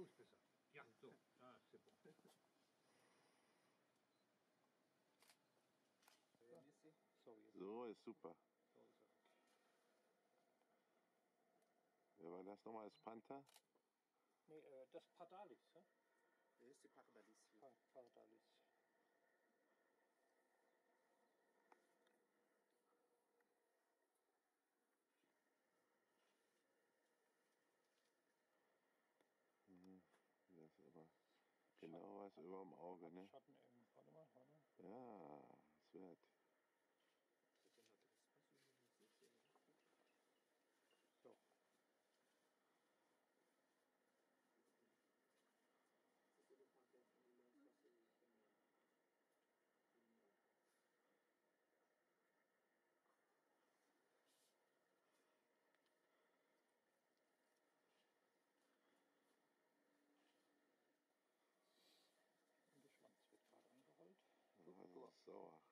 So ist besser. Ja, so. Da ist super. So ist super. Er. Wer war das nochmal als Panther? Nee, äh, das Pardalis. Ja? Das ist die Pardalis. Pa- Pardalis. Genau was über dem Auge, ne? Schatten im, warte mal, warte. Ja, es wird. so uh,